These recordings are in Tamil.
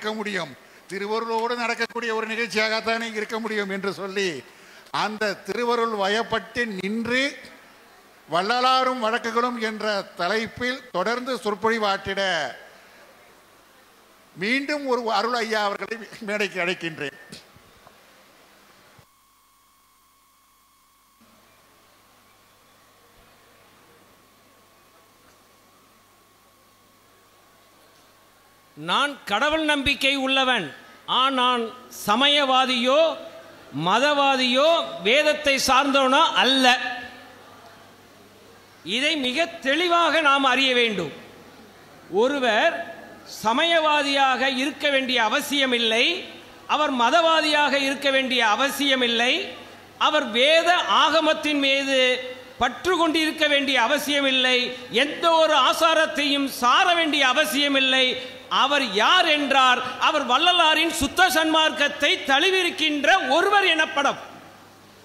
இருக்க முடியும். திருவருளோடு நடக்கக்கூடிய ஒரு நிகழ்ச்சியாகத்தானே இருக்க முடியும் என்று சொல்லி அந்த திருவருள் வயப்பட்டு நின்று வள்ளலாரும் வழக்குகளும் என்ற தலைப்பில் தொடர்ந்து சொற்பொழிவாற்றிட மீண்டும் ஒரு அருள் ஐயா அவர்களை மேடைக்கு அழைக்கின்றேன். நான் கடவுள் நம்பிக்கை உள்ளவன். ஆனால் சமயவாதியோ மதவாதியோ வேதத்தை சார்ந்தவனோ அல்ல. இதை மிக தெளிவாக நாம் அறிய வேண்டும். ஒருவர் சமயவாதியாக இருக்க வேண்டிய அவசியமில்லை. அவர் மதவாதியாக இருக்க வேண்டிய அவசியமில்லை. அவர் வேத ஆகமத்தின் மீது பற்று கொண்டிருக்க வேண்டிய அவசியமில்லை. எந்த ஒரு ஆசாரத்தையும் சார வேண்டிய அவசியமில்லை. அவர் யார் என்றார்? அவர் வள்ளலாரின் சுத்த சன்மார்க்கத்தை தழுவிருக்கின்ற ஒருவர் எனப்படும்.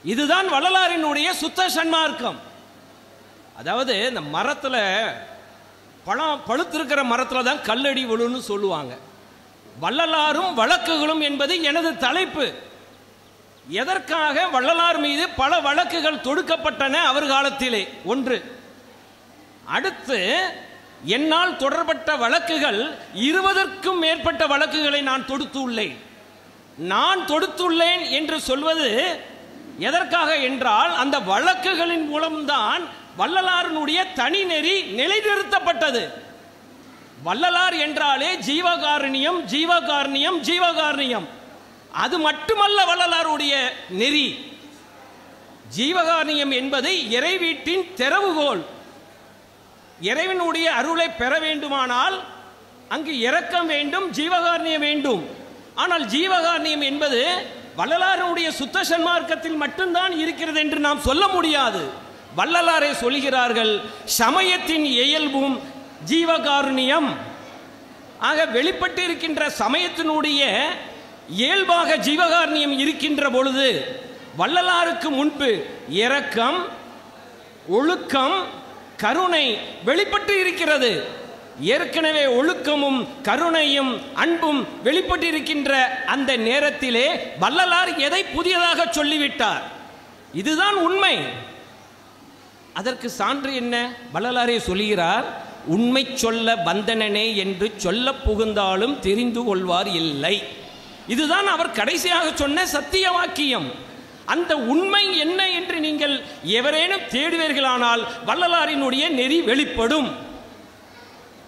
இதுதான் வள்ளலாரினுடைய சுத்த சன்மார்க்கம். அதாவது இந்த மரத்தில் பழம் பழுத்திருக்கிற மரத்தில் தான் கல்லடி விழுன்னு சொல்லுவாங்க. வள்ளலாரும் வழக்குகளும் என்பது எனது தலைப்பு. எதற்காக வள்ளலார் மீது பல வழக்குகள் தொடுக்கப்பட்டன அவர் காலத்திலே? ஒன்று. அடுத்து என்னால் தொடர்பட்ட வழக்குகள் இருபதற்கும் மேற்பட்ட வழக்குகளை நான் தொடுத்துள்ளேன். நான் தொடுத்துள்ளேன் என்று சொல்வது எதற்காக என்றால் அந்த வழக்குகளின் மூலம்தான் வள்ளலாரினுடைய தனிநெறி நிலைநிறுத்தப்பட்டது. வள்ளலார் என்றாலே ஜீவகாரணியம் ஜீவகாரணியம் ஜீவகாரணியம். அது மட்டுமல்ல வள்ளலாருடைய நெறி. ஜீவகாரணியம் என்பது இறைவீட்டின் திறவுகோல். இறைவனுடைய அருளை பெற வேண்டுமானால் அங்கு இரக்கம் வேண்டும் ஜீவகாரணியம் வேண்டும். ஆனால் ஜீவகாரணியம் என்பது வள்ளலாருடைய சுத்த சன்மார்க்கத்தில் மட்டும்தான் இருக்கிறது என்று நாம் சொல்ல முடியாது. வள்ளலாரை சொல்கிறார்கள் சமயத்தின் இயல்பும் ஜீவகாருண்யம். ஆக வெளிப்பட்டு இருக்கின்ற சமயத்தினுடைய இயல்பாக ஜீவகாரணியம் இருக்கின்ற பொழுது வள்ளலாருக்கு முன்பு இரக்கம் ஒழுக்கம் கருணை வெளிப்பட்டு இருக்கிறது ஏற்கனவே ஒழுக்கமும் கருணையும் அன்பும் வெளிப்பட்டு இருக்கின்ற அந்த நேரத்திலே வள்ளலார் எதை புதியதாக சொல்லிவிட்டார்? இதுதான் உண்மை. அதற்கு சான்று என்ன? வள்ளலாரே சொல்கிறார் உண்மை சொல்ல வந்தனனே என்று சொல்ல புகுந்தாலும் தெரிந்து கொள்வார் இல்லை. இதுதான் அவர் கடைசியாக சொன்ன சத்திய வாக்கியம் அந்த உண்மை என்ன என்று நீங்கள் எவரேனும் தேடுவீர்களானால் வள்ளலாரினுடைய நெறி வெளிப்படும்.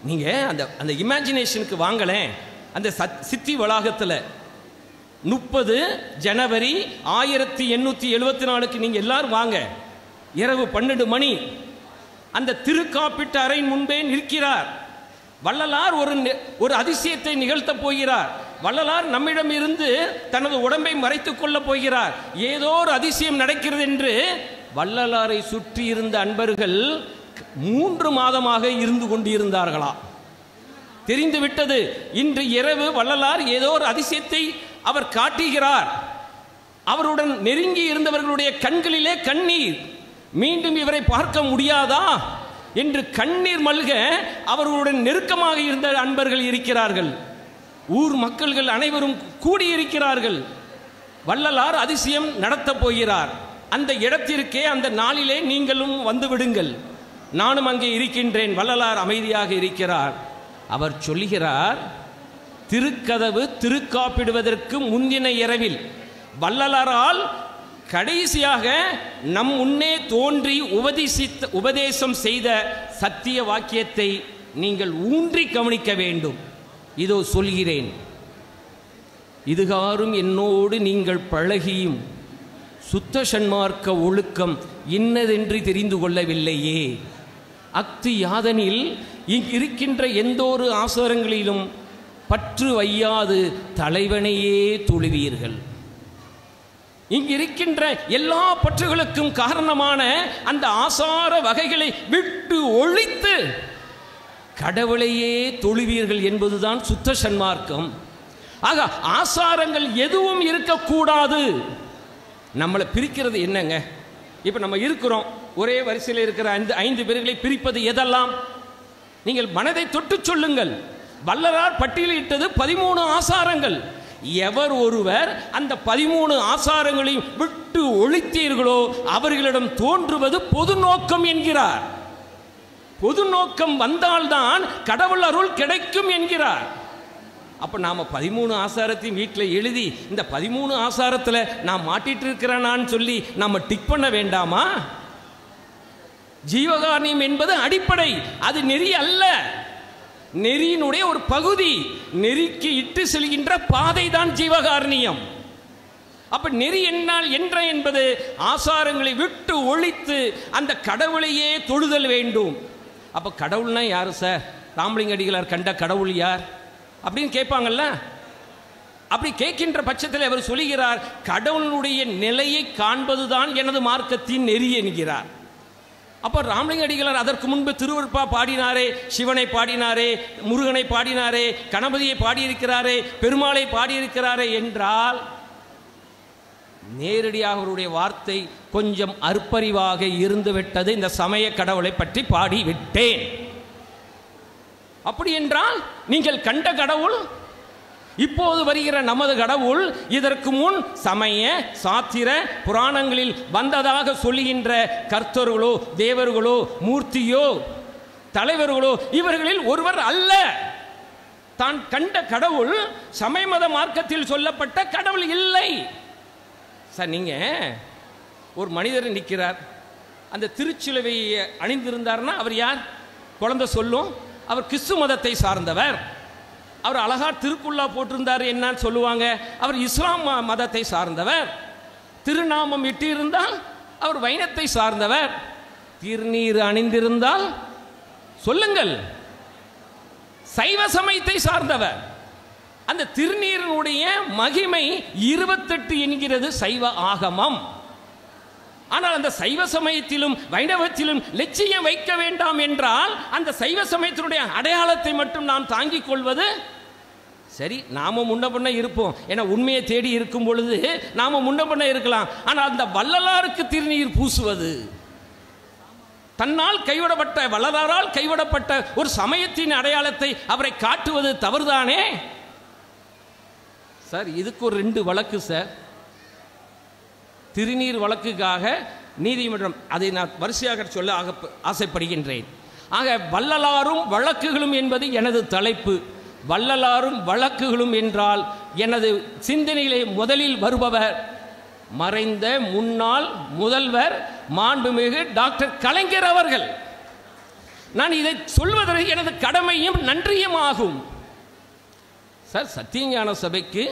நீங்க அந்த அந்த இமேஜினேஷனுக்கு வாங்கலேன் அந்த சத் சித்தி வளாகத்தில் முப்பது ஜனவரி ஆயிரத்தி எண்ணூற்றி எழுபத்தி நாலுக்கு நீங்கள் எல்லாரும் வாங்க. இரவு பன்னெண்டு மணி. அந்த திருக்காப்பிட்டு அறை முன்பே நிற்கிறார். வள்ளலார் ஒரு ஒரு அதிசயத்தை நிகழ்த்தப் போகிறார். வள்ளலார் நம்மிடம் இருந்து தனது உடம்பை மறைத்துக் கொள்ளப் போகிறார். ஏதோ ஒரு அதிசயம் நடக்கிறது என்று வள்ளலாரை சுற்றி இருந்த அன்பர்கள் மூன்று மாதமாக இருந்து கொண்டிருந்தார்களா. தெரிந்து விட்டது. இன்று இரவு வள்ளலார் ஏதோ ஒரு அதிசயத்தை அவர் காட்டுகிறார். அவருடன் நெருங்கி இருந்தவர்களுடைய கண்களிலே கண்ணீர். மீண்டும் இவரை பார்க்க முடியாதா என்று கண்ணீர் மல்க அவர்களுடன் நெருக்கமாக இருந்த அன்பர்கள் இருக்கிறார்கள். ஊர் மக்கள்கள் அனைவரும் கூடியிருக்கிறார்கள். வள்ளலார் அதிசயம் நடத்தப் போகிறார். அந்த இடத்திற்கே அந்த நாளிலே நீங்களும் வந்து விடுங்கள். நானும் அங்கே இருக்கின்றேன். வள்ளலார் அமைதியாக இருக்கிறார். அவர் சொல்லுகிறார் திருக்கதவு திருக்காப்பிடுவதற்கு முந்தின இரவில் வள்ளலாரால் கடைசியாக நம் முன்னே தோன்றி உபதேசித்த உபதேசம் செய்த சத்திய வாக்கியத்தை நீங்கள் ஊன்றி கவனிக்க வேண்டும். இதோ சொல்கிறேன். இதுகாரும் என்னோடு நீங்கள் பழகியும் சுத்த சன்மார்க்க ஒழுக்கம் இன்னதென்று தெரிந்து கொள்ளவில்லையே. அக்தி யாதனில் இங்கு இருக்கின்ற எந்த ஒரு ஆசாரங்களிலும் பற்று வையாது தலைவனையே தொழுவீர்கள். இங்கு இருக்கின்ற எல்லா பற்றுகளுக்கும் காரணமான அந்த ஆசார வகைகளை விட்டு ஒழித்து கடவுளையே தொழுவீர்கள் என்பதுதான் சுத்த சன்மார்க்கம். ஆக ஆசாரங்கள் எதுவும் இருக்கக்கூடாது. நம்மளை பிரிக்கிறது என்னங்க? இப்போ நம்ம இருக்கிறோம் ஒரே வரிசையில் இருக்கிற ஐந்து ஐந்து பேர்களை பிரிப்பது எதெல்லாம்? நீங்கள் மனதை தொட்டு சொல்லுங்கள். வல்லரார் பட்டியலிட்டது பதிமூணு ஆசாரங்கள். எவர் ஒருவர் அந்த பதிமூணு ஆசாரங்களையும் விட்டு ஒழித்தீர்களோ அவர்களிடம் தோன்றுவது பொது நோக்கம் என்கிறார். பொது நோக்கம் வந்தால்தான் கடவுள் அருள் கிடைக்கும் என்கிறார். அப்ப நாம பதிமூணு ஆசாரத்தையும் வீட்டில் எழுதி இந்த பதிமூணு ஆசாரத்தில் நான் மாட்டிட்டு இருக்கிறேனான்னு சொல்லி நாம டிக் பண்ண வேண்டாமா? ஜீவகாரணியம் என்பது அடிப்படை. அது நெறி அல்ல. நெறியினுடைய ஒரு பகுதி. நெறிக்கு இட்டு செல்கின்ற பாதை தான் ஜீவகாரணியம். அப்ப நெறி என்னால் என்ற என்பது ஆசாரங்களை விட்டு ஒழித்து அந்த கடவுளையே தொழுதல் வேண்டும். அப்போ கடவுள்னா யாரு சார்? ராமலிங்க அடிகளார் கண்ட கடவுள் யார்? அப்படின்னு கேட்பாங்கல்ல? அப்படி கேட்கின்ற பட்சத்தில் அவர் சொல்லுகிறார் கடவுளுடைய நிலையை காண்பதுதான் எனது மார்க்கத்தின் நெறி என்கிறார். அப்போ ராமலிங்க அடிகளார் அதற்கு முன்பு திருவருப்பா பாடினாரே சிவனை பாடினாரே முருகனை பாடினாரே கணபதியை பாடியிருக்கிறாரே பெருமாளை பாடியிருக்கிறாரே என்றால் நேரடியாக அவருடைய வார்த்தை கொஞ்சம் அற்பறிவாக இருந்து விட்டது இந்த சமய கடவுளை பற்றி பாடிவிட்டேன். அப்படி என்றால் நீங்கள் கண்ட கடவுள் இப்போது வருகிற நமது கடவுள் இதற்கு முன் சமய சாத்திர புராணங்களில் வந்ததாக சொல்லுகின்ற கர்த்தர்களோ தேவர்களோ மூர்த்தியோ தலைவர்களோ இவர்களில் ஒருவர் அல்ல. தான் கண்ட கடவுள் சமய மத மார்க்கத்தில் சொல்லப்பட்ட கடவுள் இல்லை. சார் நீங்கள் ஒரு மனிதர் நிற்கிறார். அந்த திருச்சிலுவை அணிந்திருந்தார்னா அவர் யார்? குழந்தை சொல்லும். அவர் கிறிஸ்து மதத்தை சார்ந்தவர். அவர் அழகா திருக்குள்ளா போட்டிருந்தார் என்னன்னு சொல்லுவாங்க. அவர் இஸ்லாம் ம- மதத்தை சார்ந்தவர். திருநாமம் இட்டிருந்தால் அவர் வைணத்தை சார்ந்தவர். திருநீர் அணிந்திருந்தால் சொல்லுங்கள். சைவ சமயத்தை சார்ந்தவர். அந்த திருநீரினுடைய மகிமை இருபத்தெட்டு என்கிறது சைவ ஆகமம். ஆனால் அந்த சைவ சமயத்திலும் வைணவத்திலும் லட்சியம் வைக்க வேண்டாம் என்றால் அந்த சைவ சமயத்தினுடைய அடையாளத்தை மட்டும் நாம் தாங்கிக் கொள்வது சரி நாம முன்ன பண்ண இருப்போம். ஏன்னா உண்மையை தேடி இருக்கும் பொழுது நாம முன்ன பண்ண இருக்கலாம். ஆனால் அந்த வள்ளலாருக்கு திருநீர் பூசுவது தன்னால் கைவிடப்பட்ட வள்ளலாரால் கைவிடப்பட்ட ஒரு சமயத்தின் அடையாளத்தை அவரை காட்டுவது தவறுதானே? சார் இதுக்கு ஒரு ரெண்டு வழக்கு சார். திருநீர் வழக்குக்காக நீதிமன்றம் அதை நான் வரிசையாக சொல்ல ஆக- ஆசைப்படுகின்றேன். ஆக வள்ளலாரும் வழக்குகளும் என்பது எனது தலைப்பு. வள்ளலாரும் வழக்குகளும் என்றால் எனது சிந்தனையிலே முதலில் வருபவர் மறைந்த முன்னாள் முதல்வர் மாண்புமிகு டாக்டர் கலைஞர் அவர்கள். நான் இதை சொல்வதற்கு எனது கடமையும் நன்றியும் ஆகும். சார் சத்தியஞான சபைக்கு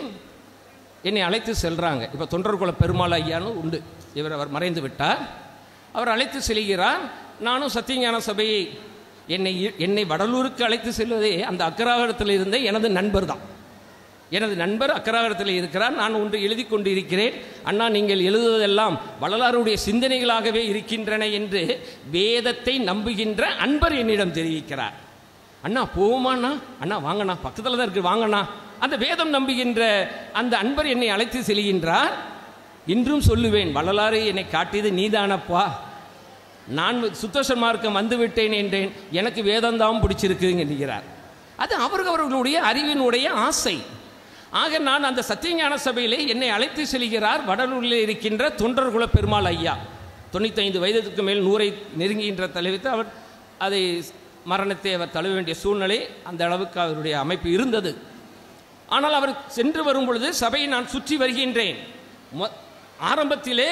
என்னை அழைத்து செல்கிறாங்க இப்போ தொண்டர்குல பெருமாள் ஐயான்னு உண்டு. இவர் அவர் மறைந்து விட்டார். அவர் அழைத்து செல்கிறார். நானும் சத்தியஞான சபையை என்னை என்னை வடலூருக்கு அழைத்து செல்வதே அந்த அக்கராகரத்தில் இருந்த எனது நண்பர் தான். எனது நண்பர் அக்கராகரத்தில் இருக்கிறார். நான் ஒன்று எழுதி கொண்டு இருக்கிறேன் அண்ணா நீங்கள் எழுதுவதெல்லாம் வள்ளலாருடைய சிந்தனைகளாகவே இருக்கின்றன என்று வேதத்தை நம்புகின்ற அன்பர் என்னிடம் தெரிவிக்கிறார். அண்ணா போவோமாண்ணா அண்ணா? வாங்கண்ணா. பக்கத்தில் தான் இருக்கு. வாங்கண்ணா. அந்த வேதம் நம்புகின்ற அந்த அன்பர் என்னை அழைத்து செல்கின்றார். இன்றும் சொல்லுவேன் வள்ளலாரை என்னை காட்டியது நீதானப்பா. நான் சுத்தோஷ மார்க்கம் வந்துவிட்டேன் என்றேன். எனக்கு வேதந்தாவும் பிடிச்சிருக்குங்க என்கிறார். அது அவர்கள் அவர்களுடைய அறிவினுடைய ஆசை. ஆக நான் அந்த சத்தியஞான சபையிலே என்னை அழைத்து செல்கிறார். வடலூரில் இருக்கின்ற தொண்டர்குல பெருமாள் ஐயா. தொண்ணூத்தைந்து வயதுக்கு மேல் நூறை நெருங்குகின்ற தலைவித்து அவர் அதை மரணத்தை அவர் தழுவ வேண்டிய சூழ்நிலை அந்த அளவுக்கு அவருடைய அமைப்பு இருந்தது. ஆனால் அவர் சென்று வரும் பொழுது சபையை நான் சுற்றி வருகின்றேன். ஆரம்பத்திலே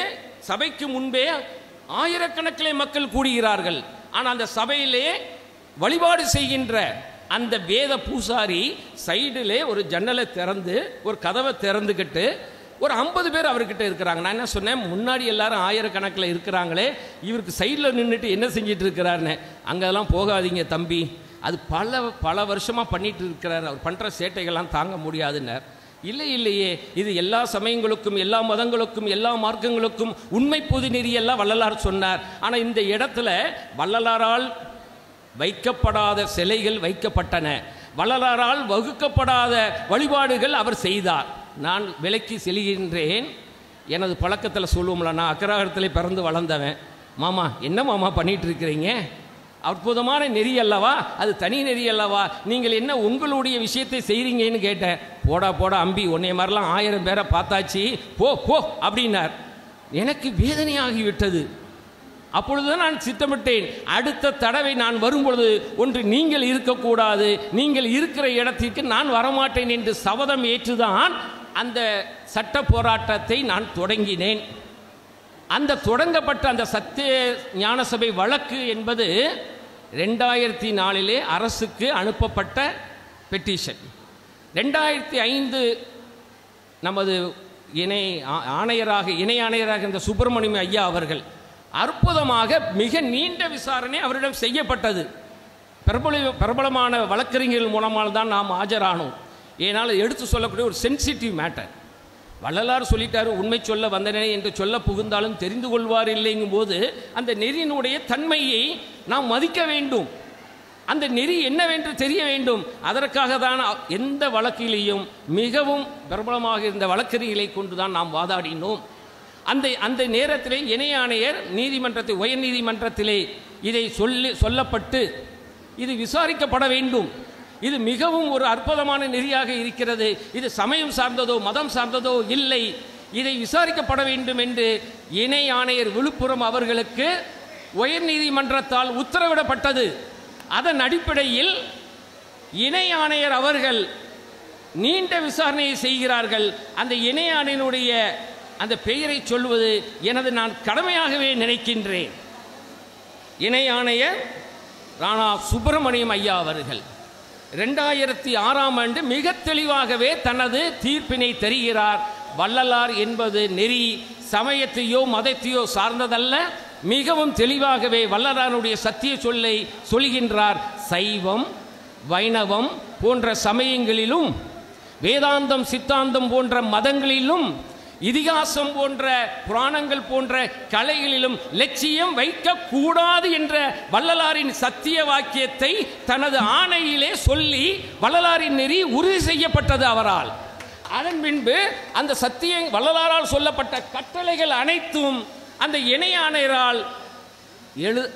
சபைக்கு முன்பே ஆயிரக்கணக்கிலே மக்கள் கூடுகிறார்கள். ஆனால் அந்த சபையிலே வழிபாடு செய்கின்ற அந்த வேத பூசாரி சைடிலே ஒரு ஜன்னலை திறந்து ஒரு கதவை திறந்துக்கிட்டு ஒரு ஐம்பது பேர் அவர்கிட்ட இருக்கிறாங்க. நான் என்ன சொன்னேன்? முன்னாடி எல்லாரும் ஆயிரக்கணக்கில் இருக்கிறாங்களே இவருக்கு சைடில் நின்றுட்டு என்ன செஞ்சிட்டு இருக்கிறாருன்னு. அங்கெல்லாம் போகாதீங்க தம்பி. அது பல பல வருஷமாக பண்ணிட்டு இருக்கிறார். அவர் பண்ணுற சேட்டைகள்லாம் தாங்க முடியாதுன்னார். இல்லை இல்லையே. இது எல்லா சமயங்களுக்கும் எல்லா மதங்களுக்கும் எல்லா மார்க்கங்களுக்கும் உண்மை பொது நெறியெல்லாம் வள்ளலார் சொன்னார். ஆனால் இந்த இடத்துல வள்ளலாரால் வைக்கப்படாத சிலைகள் வைக்கப்பட்டன. வள்ளலாரால் வகுக்கப்படாத வழிபாடுகள் அவர் செய்தார். நான் விலைக்கு செல்கின்றேன். எனது பழக்கத்தில் சொல்லுவோம்ல நான் அக்கராகரத்தில் பிறந்து வளர்ந்தவன். மாமா என்ன மாமா பண்ணிட்டு இருக்கிறீங்க அற்புதமான நெறி அல்லவா? அது தனி நெறி அல்லவா? நீங்கள் என்ன உங்களுடைய விஷயத்தை செய்கிறீங்கன்னு கேட்டேன் போடா போடா அம்பி உன்னைய மாதிரிலாம் ஆயிரம் பேரை பார்த்தாச்சு. போ போ அப்படின்னார். எனக்கு வேதனையாகிவிட்டது. அப்பொழுது நான் சித்தமிட்டேன். அடுத்த தடவை நான் வரும்பொழுது ஒன்று நீங்கள் இருக்கக்கூடாது. நீங்கள் இருக்கிற இடத்திற்கு நான் வரமாட்டேன் என்று சபதம் ஏற்றுதான் அந்த சட்ட போராட்டத்தை நான் தொடங்கினேன். அந்த தொடங்கப்பட்ட அந்த சத்திய ஞானசபை வழக்கு என்பது ரெண்டாயிரத்தி நாலிலே அரசுக்கு அனுப்பப்பட்ட பெட்டிஷன் ரெண்டாயிரத்தி ஐந்து நமது இணை ஆ- ஆணையராக இணை ஆணையராக இருந்த சுப்பிரமணியம் ஐயா அவர்கள் அற்புதமாக மிக நீண்ட விசாரணை அவரிடம் செய்யப்பட்டது. பிரபல பிரபலமான வழக்கறிஞர்கள் மூலமாக தான் நாம் ஆஜரானோம். ஏனால் எடுத்து சொல்லக்கூடிய ஒரு சென்சிட்டிவ் மேட்டர் வள்ளலார் சொல்லிட்டாரு உண்மை சொல்ல வந்தனே என்று சொல்ல புகுந்தாலும் தெரிந்து கொள்வார் இல்லைங்கும் போது அந்த நெறியினுடைய தன்மையை நாம் மதிக்க வேண்டும். அந்த நெறி என்னவென்று தெரிய வேண்டும். அதற்காக தான் எந்த வழக்கிலேயும் மிகவும் பிரபலமாக இருந்த வழக்கறிஞர்களை கொண்டு தான் நாம் வாதாடினோம். அந்த அந்த நேரத்திலே இணையாணையர் ஆணையர் நீதிமன்றத்தில் உயர் நீதிமன்றத்திலே இதை சொல்லி சொல்லப்பட்டு இது விசாரிக்கப்பட வேண்டும். இது மிகவும் ஒரு அற்புதமான நெறியாக இருக்கிறது. இது சமயம் சார்ந்ததோ மதம் சார்ந்ததோ இல்லை. இதை விசாரிக்கப்பட வேண்டும் என்று இணை ஆணையர் விழுப்புரம் அவர்களுக்கு உயர்நீதிமன்றத்தால் உத்தரவிடப்பட்டது. அதன் அடிப்படையில் இணை ஆணையர் அவர்கள் நீண்ட விசாரணையை செய்கிறார்கள். அந்த இணை ஆணையனுடைய அந்த பெயரை சொல்வது எனது நான் கடமையாகவே நினைக்கின்றேன். இணை ஆணையர் ராணா சுப்பிரமணியம் ஐயா அவர்கள். ரெண்டாயிரத்தி ஆறாம் ஆண்டு மிக தெளிவாகவே தனது தீர்ப்பினை தெரிகிறார். வள்ளலார் என்பது நெறி சமயத்தையோ மதத்தையோ சார்ந்ததல்ல. மிகவும் தெளிவாகவே வள்ளலாருடைய சத்திய சொல்லை சொல்கின்றார். சைவம் வைணவம் போன்ற சமயங்களிலும் வேதாந்தம் சித்தாந்தம் போன்ற மதங்களிலும் இதிகாசம் போன்ற புராணங்கள் போன்ற கலைகளிலும் லட்சியம் வைக்கக்கூடாது என்ற வள்ளலாரின் சத்திய வாக்கியத்தை தனது ஆணையிலே சொல்லி வள்ளலாரின் நெறி உறுதி செய்யப்பட்டது அவரால். அதன் பின்பு அந்த சத்திய வள்ளலாரால் சொல்லப்பட்ட கட்டளைகள் அனைத்தும் அந்த இணை ஆணையரால் எழு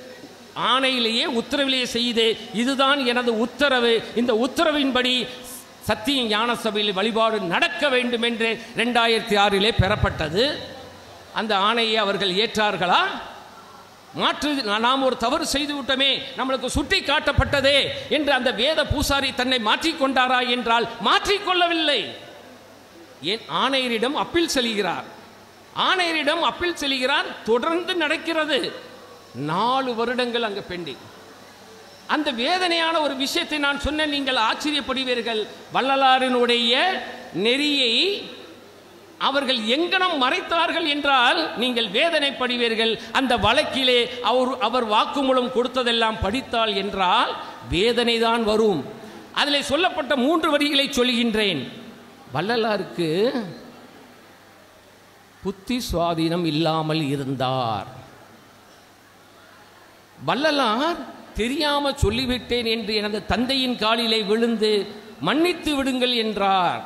ஆணையிலேயே உத்தரவிலேயே செய்து இதுதான் எனது உத்தரவு. இந்த உத்தரவின்படி சத்திய ஞான சபையில் வழிபாடு நடக்க வேண்டும் என்று ரெண்டாயிரத்தி ஆறிலே பெறப்பட்டது. அந்த ஆணையை அவர்கள் ஏற்றார்களா? மாற்று நாம் ஒரு தவறு செய்து விட்டோமே நம்மளுக்கு சுட்டி காட்டப்பட்டதே என்று அந்த வேத பூசாரி தன்னை மாற்றிக்கொண்டாரா என்றால் மாற்றிக்கொள்ளவில்லை ஏன் ஆணையரிடம் அப்பீல் செல்கிறார். ஆணையரிடம் அப்பீல் செல்கிறார் தொடர்ந்து நடக்கிறது. நாலு வருடங்கள் அங்கு பெண்டிங். அந்த வேதனையான ஒரு விஷயத்தை நான் சொன்ன நீங்கள் ஆச்சரியப்படுவீர்கள். வள்ளலாரினுடைய நெறியை அவர்கள் எங்கனம் மறைத்தார்கள் என்றால் நீங்கள் வேதனைப்படுவீர்கள். அந்த வழக்கிலே அவர் அவர் வாக்குமூலம் கொடுத்ததெல்லாம் படித்தால் என்றால் வேதனை தான் வரும். அதில் சொல்லப்பட்ட மூன்று வரிகளை சொல்கின்றேன். வள்ளலாருக்கு புத்தி சுவாதீனம் இல்லாமல் இருந்தார். வள்ளலார் தெரியாம சொல்லிவிட்டேன் என்று எனது தந்தையின் காலிலே விழுந்து மன்னித்து விடுங்கள் என்றார்.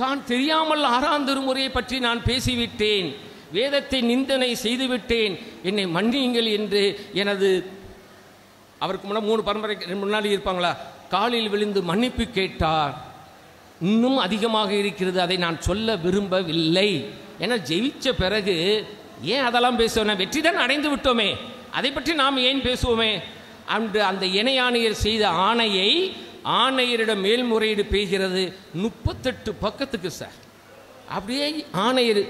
தான் தெரியாமல் ஆறாம் திருமுறையை பற்றி நான் பேசிவிட்டேன். வேதத்தை நிந்தனை செய்துவிட்டேன். என்னை மன்னியுங்கள் என்று எனது அவருக்கு முன்னாடி மூணு பரம்பரை முன்னாடி இருப்பாங்களா? காலில் விழுந்து மன்னிப்பு கேட்டார். இன்னும் அதிகமாக இருக்கிறது. அதை நான் சொல்ல விரும்பவில்லை. ஏன்னா ஜெயிச்ச பிறகு ஏன் அதெல்லாம் பேசுவேன் வெற்றி தான் அடைந்து விட்டோமே. அதை பற்றி நாம் ஏன் பேசுவோமே? அன்று அந்த இணை ஆணையர் செய்த ஆணையை ஆணையரிடம் மேல்முறையீடு பெய்கிறது. முப்பத்தெட்டு பக்கத்துக்கு சார். அப்படியே ஆணையர்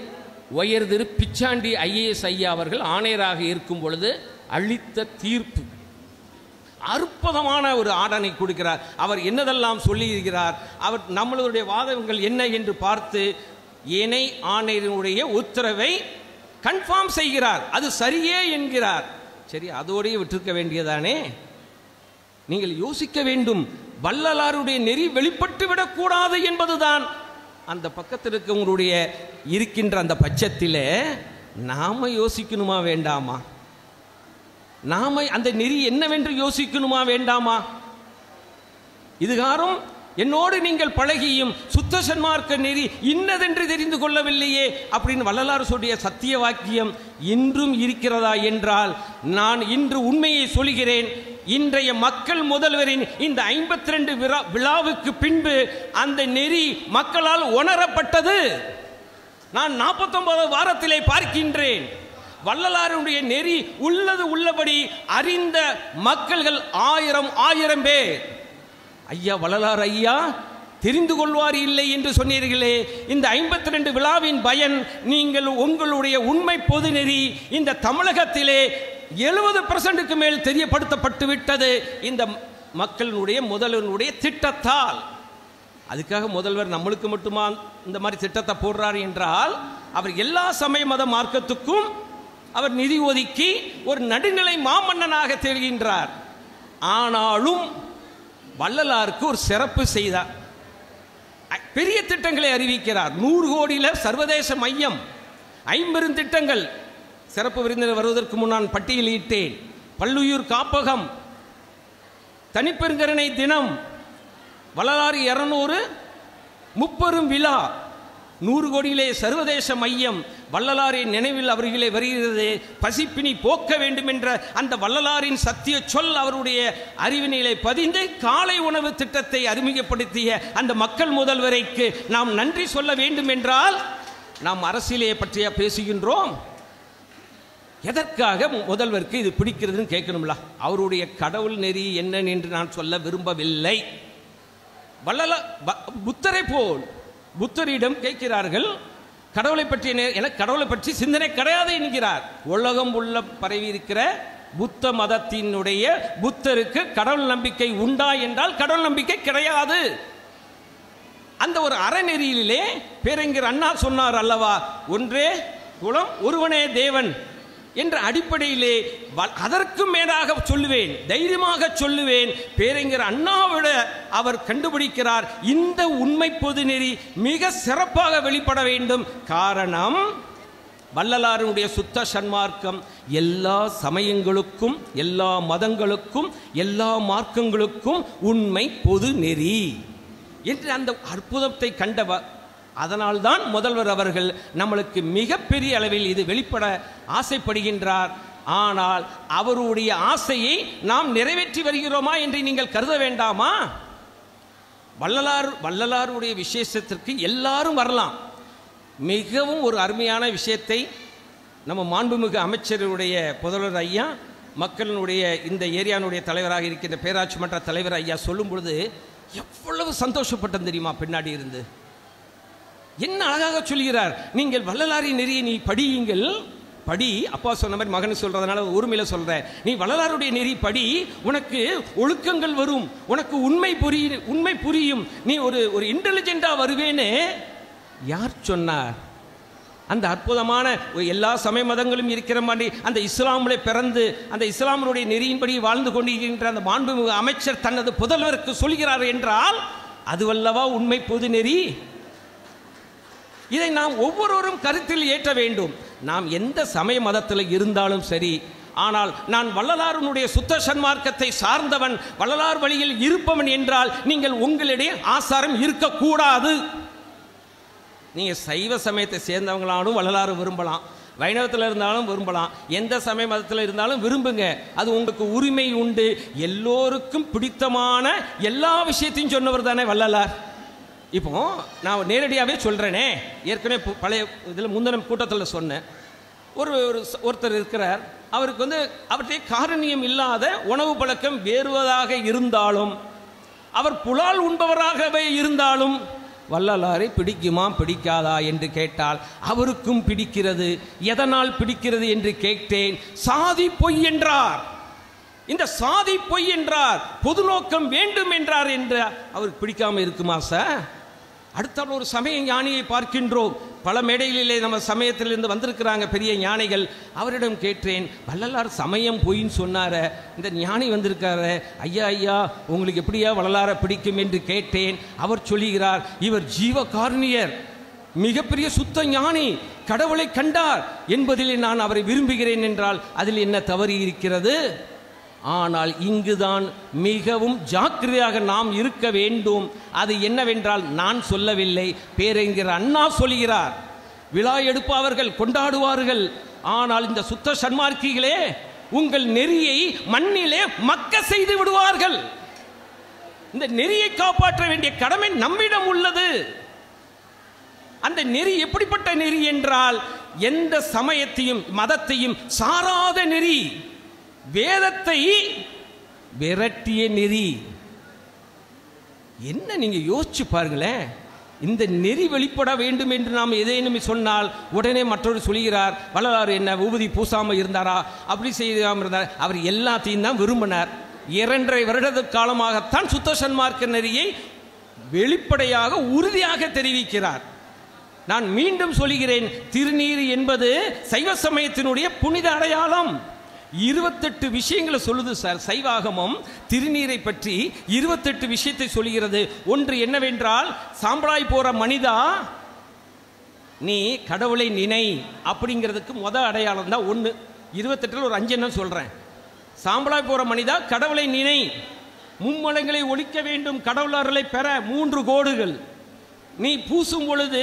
உயர் திரு பிச்சாண்டி ஐஏஎஸ் ஐயா அவர்கள் ஆணையராக இருக்கும் பொழுது அளித்த தீர்ப்பு. அற்புதமான ஒரு ஆடனை கொடுக்கிறார். அவர் என்னதெல்லாம் சொல்லியிருக்கிறார்? அவர் நம்மளுடைய வாதங்கள் என்ன என்று பார்த்து இணை ஆணையரினுடைய உத்தரவை கன்ஃபார்ம் செய்கிறார். அது சரியே என்கிறார். சரி அதோடையே விட்டிருக்க வேண்டியதானே? நீங்கள் யோசிக்க வேண்டும். வள்ளலாருடைய நெறி வெளிப்பட்டு விடக்கூடாது என்பதுதான். அந்த பக்கத்தில் இருக்கவங்களுடைய இருக்கின்ற அந்த பட்சத்தில் நாம யோசிக்கணுமா வேண்டாமா? நாம அந்த நெறி என்னவென்று யோசிக்கணுமா வேண்டாமா? இதுகாரும் என்னோடு நீங்கள் பழகியும் சுத்த சன்மார்க்க நெறி இன்னதென்று தெரிந்து கொள்ளவில்லையே அப்படின்னு வள்ளலார் சொல்லிய சத்திய வாக்கியம் இன்றும் இருக்கிறதா என்றால் நான் இன்று உண்மையை சொல்கிறேன். இன்றைய மக்கள் முதல்வரின் இந்த ஐம்பத்தி ரெண்டு விழாவுக்கு பின்பு அந்த நெறி மக்களால் உணரப்பட்டது. நான் நாற்பத்தொன்பது வாரத்திலே பார்க்கின்றேன். வள்ளலாருடைய நெறி உள்ளது உள்ளபடி அறிந்த மக்கள்கள் ஆயிரம் ஆயிரம் பேர். ஐயா வள்ளலார் ஐயா தெரிந்து கொள்வார் இல்லை என்று சொன்னீர்களே இந்த ஐம்பத்தி ரெண்டு விழாவின் பயன் நீங்கள் உங்களுடைய உண்மை பொது நெறி இந்த தமிழகத்திலே எழுபது பர்சன்ட்டுக்கு மேல் தெரியப்படுத்தப்பட்டு விட்டது. இந்த மக்களினுடைய முதல்வனுடைய திட்டத்தால். அதுக்காக முதல்வர் நம்மளுக்கு மட்டுமா இந்த மாதிரி திட்டத்தை போடுறார் என்றால் அவர் எல்லா சமய மத மார்க்கத்துக்கும் அவர் நிதி ஒதுக்கி ஒரு நடுநிலை மாமன்னனாக தெரிகின்றார் ஆனாலும் வள்ளலாருக்கு ஒரு சிறப்பு செய்தார். பெரிய திட்டங்களை அறிவிக்கிறார். நூறு கோடியில் சர்வதேச மையம். ஐம்பெரும் திட்டங்கள். சிறப்பு விருந்தினர் வருவதற்கு முன் நான் பட்டியலிட்டேன் பல்லுயிர் காப்பகம். தனிப்பெருங்கரணை தினம். வள்ளலாறு இருநூறு. முப்பெரும் விழா. நூறு கோடியிலே சர்வதேச மையம். வள்ளலாரின் நினைவில் அவர்களே வருகிறது. பசிப்பினி போக்க வேண்டும் என்ற அந்த வள்ளலாரின் சத்திய சொல் அவருடைய அறிவினிலே பதிந்து காலை உணவு திட்டத்தை அறிமுகப்படுத்திய அந்த மக்கள் முதல்வரைக்கு நாம் நன்றி சொல்ல வேண்டும் என்றால் நாம் அரசியலை பற்றிய பேசுகின்றோம். எதற்காக முதல்வருக்கு இது பிடிக்கிறதுன்னு கேட்கணும்ல. அவருடைய கடவுள் நெறி என்னன்னு என்று நான் சொல்ல விரும்பவில்லை. வள்ளல புத்தரை போல் புத்தரிடம் கேட்கிறார்கள். கடவுளை பற்றி என எனக்கு கடவுளை பற்றி சிந்தனை கிடையாது என்கிறார். உலகம் உள்ள பரவி இருக்கிற புத்த மதத்தினுடைய புத்தருக்கு கடவுள் நம்பிக்கை உண்டா என்றால் கடவுள் நம்பிக்கை கிடையாது. அந்த ஒரு அறநெறியிலே பேரங்கிற அண்ணா சொன்னார் அல்லவா? ஒன்றே குலம் ஒருவனே தேவன். என்ற அடிப்படையிலே அதற்கும் மேலாக சொல்லுவேன் தைரியமாக சொல்லுவேன். பேரறிஞர் அண்ணாவிட அவர் கண்டுபிடிக்கிறார். இந்த உண்மை பொது நெறி மிக சிறப்பாக வெளிப்பட வேண்டும். காரணம் வள்ளலாருடைய சுத்த சன்மார்க்கம். எல்லா சமயங்களுக்கும் எல்லா மதங்களுக்கும் எல்லா மார்க்கங்களுக்கும் உண்மை பொது நெறி. என்று அந்த அற்புதத்தை கண்டவ அதனால்தான் முதல்வர் அவர்கள் நம்மளுக்கு மிகப்பெரிய அளவில் இது வெளிப்பட ஆசைப்படுகின்றார். ஆனால் அவருடைய ஆசையை நாம் நிறைவேற்றி வருகிறோமா என்று நீங்கள் கருத வேண்டாமா? வள்ளலார் வள்ளலாருடைய விசேஷத்திற்கு எல்லாரும் வரலாம். மிகவும் ஒரு அருமையான விஷயத்தை நம்ம மாண்புமிகு அமைச்சருடைய புதல்வர் ஐயா மக்களினுடைய இந்த ஏரியானுடைய தலைவராக இருக்கின்ற பேராட்சி மன்ற தலைவர் ஐயா சொல்லும் பொழுது எவ்வளவு சந்தோஷப்பட்டேன் தெரியுமா பின்னாடி இருந்து? என்ன அழகாக சொல்கிறார். நீங்கள் வள்ளலாரின் நெறியை நீ படியுங்கள். படி அப்பா சொன்ன மாதிரி மகன் சொல்றதுனால உரிமையில சொல்கிறேன் நீ வள்ளலாருடைய நெறி படி உனக்கு ஒழுக்கங்கள் வரும். உனக்கு உண்மை புரிய உண்மை புரியும். நீ ஒரு ஒரு இன்டெலிஜென்டா வருவேன்னு யார் சொன்னார் அந்த அற்புதமான ஒரு எல்லா சமய மதங்களும் இருக்கிற மாதிரி அந்த இஸ்லாமில் பிறந்து அந்த இஸ்லாமனுடைய நெறியின்படி வாழ்ந்து கொண்டிருக்கின்ற அந்த மாண்புமிகு அமைச்சர் தனது புதல்வருக்கு சொல்கிறார் என்றால் அதுவல்லவா உண்மை பொது நெறி? இதை நாம் ஒவ்வொருவரும் கருத்தில் ஏற்ற வேண்டும். நாம் எந்த சமய மதத்தில் இருந்தாலும் சரி ஆனால் நான் வள்ளலாருனுடைய சுத்த சன்மார்க்கத்தை சார்ந்தவன் வள்ளலார் வழியில் இருப்பவன் என்றால் நீங்கள் உங்களிடையே ஆசாரம் இருக்கக்கூடாது. நீங்கள் சைவ சமயத்தை சேர்ந்தவங்களாலும் வள்ளலாறு விரும்பலாம். வைணவத்தில் இருந்தாலும் விரும்பலாம். எந்த சமய மதத்தில் இருந்தாலும் விரும்புங்க. அது உங்களுக்கு உரிமை உண்டு. எல்லோருக்கும் பிடித்தமான எல்லா விஷயத்தையும் சொன்னவர் தானே வள்ளலார். இப்போ நான் நேரடியாகவே சொல்கிறேனே ஏற்கனவே பு- பழைய இதில் முந்தினம் கூட்டத்தில் சொன்னேன். ஒரு ஒரு ஒருத்தர் இருக்கிறார். அவருக்கு வந்து அவற்றை காரணியம் இல்லாத உணவு பழக்கம் வேறுவதாக இருந்தாலும் அவர் புலால் உண்பவராகவே இருந்தாலும் வள்ளலாரை பிடிக்குமா பிடிக்காதா என்று கேட்டால் அவருக்கும் பிடிக்கிறது எதனால் பிடிக்கிறது என்று கேட்டேன். சாதி பொய் என்றார். இந்த சாதி பொய் என்றார். பொது நோக்கம் வேண்டும் என்றார் என்று அவருக்கு பிடிக்காமல் இருக்குமா சார்? அடுத்த ஒரு சமய ஞானியை பார்க்கின்றோம். பல மேடைகளிலே நம்ம சமயத்திலிருந்து வந்திருக்கிறாங்க பெரிய ஞானிகள். அவரிடம் கேட்டேன் வள்ளலார் சமயம் பொய்ன்னு சொன்னார இந்த ஞானி வந்திருக்காரு ஐயா ஐயா உங்களுக்கு எப்படியா வள்ளலார பிடிக்கும் என்று கேட்டேன். அவர் சொல்லுகிறார் இவர் ஜீவகாருணியர் மிகப்பெரிய சுத்த ஞானி கடவுளை கண்டார் என்பதில் நான் அவரை விரும்புகிறேன் என்றால் அதில் என்ன தவறு இருக்கிறது? ஆனால் இங்குதான் மிகவும் ஜாக்கிரதையாக நாம் இருக்க வேண்டும். அது என்னவென்றால் நான் சொல்லவில்லை. பேரறிஞர் அண்ணா சொல்கிறார். விழா எடுப்பவர்கள் கொண்டாடுவார்கள். ஆனால் இந்த சுத்த சன்மார்க்கிகளே உங்கள் நெறியை மண்ணிலே மக்க செய்து விடுவார்கள். இந்த நெறியை காப்பாற்ற வேண்டிய கடமை நம்மிடம் உள்ளது. அந்த நெறி எப்படிப்பட்ட நெறி என்றால் எந்த சமயத்தையும் மதத்தையும் சாராத நெறி. வேதத்தை விரட்டிய நெறி. என்ன நீங்க யோசிச்சு பாருங்களேன். இந்த நெறி வெளிப்பட வேண்டும் என்று நாம் எதேனும் சொன்னால் உடனே மற்றொரு சொல்கிறார் வள்ளலார் என்ன ஊபதி பூசாம இருந்தாரா? அப்படி செய்யாமல் இருந்தார். அவர் எல்லாத்தையும் தான் விரும்பினார். இரண்டரை வருட காலமாகத்தான் சுத்த சன்மார்க்க நெறியை வெளிப்படையாக உறுதியாக தெரிவிக்கிறார். நான் மீண்டும் சொல்கிறேன் திருநீர் என்பது சைவ சமயத்தினுடைய புனித அடையாளம். இருபத்தெட்டு விஷயங்களை சொல்லுது சார் சைவாகமம் திருநீரை பற்றி இருபத்தெட்டு விஷயத்தை சொல்கிறது ஒன்று என்னவென்றால் சாம்பலாய் போற மனிதா நீ கடவுளை நினை அப்படிங்கிறதுக்கு முத அடையாளம் தான் ஒன்று இருபத்தெட்டில் ஒரு அஞ்சு என்ன சொல்கிறேன் சாம்பலாய் போற மனிதா கடவுளை நினை மும்மலங்களை ஒழிக்க வேண்டும் கடவுளர்களை பெற மூன்று கோடுகள். நீ பூசும் பொழுது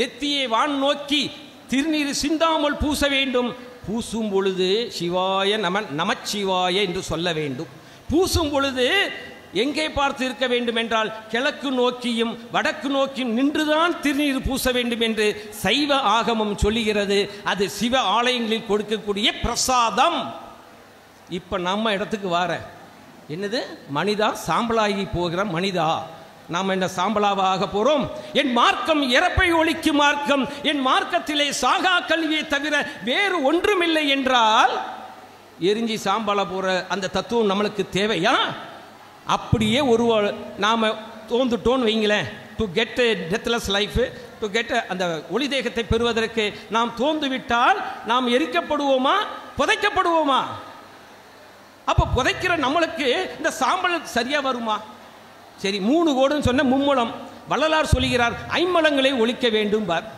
நெத்தியை வான் நோக்கி திருநீர் சிந்தாமல் பூச வேண்டும். பூசும் பொழுது சிவாய நம நமச்சிவாய என்று சொல்ல வேண்டும். பூசும் பொழுது எங்கே பார்த்து இருக்க வேண்டும் என்றால் கிழக்கு நோக்கியும் வடக்கு நோக்கியும் நின்றுதான் திருநீர் பூச வேண்டும் என்று சைவ ஆகமம் சொல்லுகிறது. அது சிவ ஆலயங்களில் கொடுக்கக்கூடிய பிரசாதம். இப்ப நம்ம இடத்துக்கு வார. என்னது? மனிதா சாம்பலாகி போகிற மனிதா. நாம் என்ன சாம்பலாவாக ஆக போறோம்? என் மார்க்கம் இறப்பை ஒழிக்கும் மார்க்கம். என் மார்க்கத்திலே சாகா கல்வியை தவிர வேறு ஒன்றுமில்லை என்றால் எரிஞ்சி சாம்பலா போற அந்த தத்துவம் நம்மளுக்கு தேவையா அப்படியே ஒரு நாம தோந்துட்டோன்னு வைங்களேன். To get deathless life to get அந்த ஒளி தேகத்தை பெறுவதற்கு நாம் தோந்துவிட்டால் நாம் எரிக்கப்படுவோமா? புதைக்கப்படுவோமா? அப்ப புதைக்கிற நம்மளுக்கு இந்த சாம்பல் சரியா வருமா? சரி மூணு கோடுன்னு சொன்ன மும்மலம். வள்ளலார் சொல்லுகிறார் ஐம்பலங்களை ஒழிக்க வேண்டும் பார்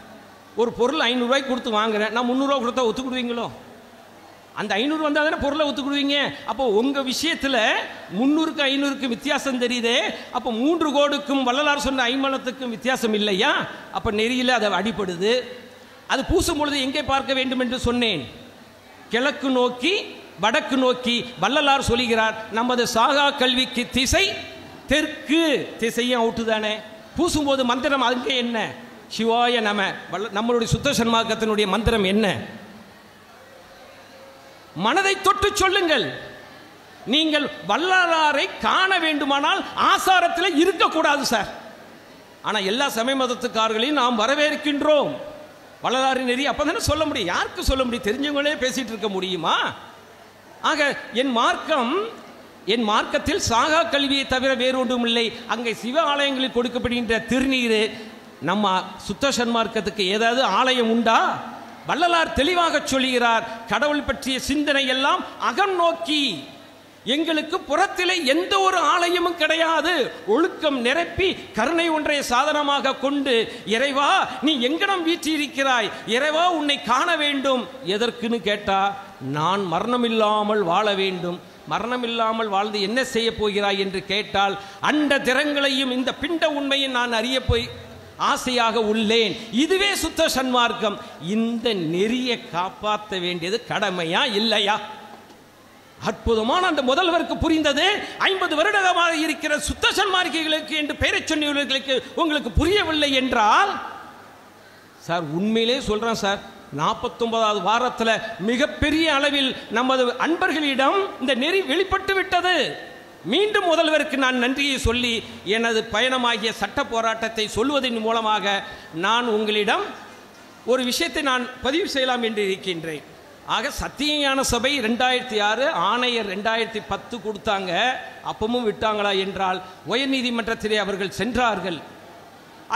ஒரு பொருள் ஐநூறுரூவாய்க்கு கொடுத்து வாங்குறேன். நான் முந்நூறுரூவா கொடுத்தா ஒத்துக்கிடுவீங்களோ அந்த ஐநூறு வந்தால் தானே பொருளை ஒத்துக்கிடுவீங்க அப்போ உங்கள் விஷயத்தில் முந்நூறுக்கு ஐநூறுக்கு வித்தியாசம் தெரியுதே. அப்போ மூன்று கோடுக்கும் வள்ளலார் சொன்ன ஐம்பலத்துக்கும் வித்தியாசம் இல்லையா? அப்போ நெறியில் அதை அடிப்படுது அது பூசும் பொழுது எங்கே பார்க்க வேண்டும் என்று சொன்னேன். கிழக்கு நோக்கி வடக்கு நோக்கி வள்ளலார் சொல்கிறார் நமது சாகா கல்விக்கு திசை தெற்கு திசையும் அவுட்டு தானே? பூசும்போது மந்திரம் அங்கே என்ன? சிவாய நம. வல்ல- நம்மளுடைய சுத்த சன்மார்க்கத்தினுடைய மந்திரம் என்ன? மனதை தொட்டு சொல்லுங்கள். நீங்கள் வள்ளலாரை காண வேண்டுமானால் ஆசாரத்தில் இருக்கக்கூடாது சார். ஆனால் எல்லா சமய மதத்துக்காரர்களையும் நாம் வரவேற்கின்றோம். வள்ளலாரின் நெறி அப்போ தானே சொல்ல முடியும். யாருக்கு சொல்ல முடியும்? தெரிஞ்சவங்களே பேசிட்டு இருக்க முடியுமா? ஆக என் மார்க்கம் என் மார்க்கத்தில் சாகா கல்வியை தவிர வேறு ஒன்றும் இல்லை அங்கே சிவ ஆலயங்களில் கொடுக்கப்படுகின்ற திருநீர் நம்ம சுத்த சன்மார்க்கத்துக்கு ஏதாவது ஆலயம் உண்டா? வள்ளலார் தெளிவாக சொல்கிறார் கடவுள் பற்றிய சிந்தனை எல்லாம் அகம் நோக்கி. எங்களுக்கு புறத்திலே எந்த ஒரு ஆலயமும் கிடையாது. ஒழுக்கம் நிரப்பி கருணை ஒன்றை சாதனமாக கொண்டு இறைவா நீ எங்கனம் வீற்றிருக்கிறாய்? இறைவா உன்னை காண வேண்டும். எதற்குன்னு கேட்டா நான் மரணமில்லாமல் வாழ வேண்டும். மரணமில்லாமல் வாழ்ந்து என்ன செய்ய போகிறாய் என்று கேட்டால் அண்ட திறங்களையும் இந்த பிண்ட உண்மையை நான் அறிய போய் ஆசையாக உள்ளேன். இதுவே சுத்த சன்மார்க்கம். இந்த நெறியை காப்பாற்ற வேண்டியது கடமையா இல்லையா? அற்புதமான அந்த முதல்வருக்கு புரிந்தது. ஐம்பது வருடமாக இருக்கிற சுத்த சன்மார்க்கிகளுக்கு என்று பெயரை சொன்னவர்களுக்கு உங்களுக்கு புரியவில்லை என்றால் சார் உண்மையிலே சொல்றேன் சார். நாற்பத்தொன்பதாவது வாரத்தில் மிகப்பெரிய அளவில் நமது அன்பர்களிடம் இந்த நெறி வெளிப்பட்டு விட்டது. மீண்டும் முதல்வருக்கு நான் நன்றியை சொல்லி எனது பயணமாகிய சட்ட போராட்டத்தை சொல்வதன் மூலமாக நான் உங்களிடம் ஒரு விஷயத்தை நான் பதிவு செய்யலாம் என்று இருக்கின்றேன். ஆக சத்தியஞான சபை ரெண்டாயிரத்தி ஆறு ஆணையர் ரெண்டாயிரத்தி பத்து கொடுத்தாங்க. அப்பவும் விட்டாங்களா என்றால் உயர்நீதிமன்றத்திலே அவர்கள் சென்றார்கள்.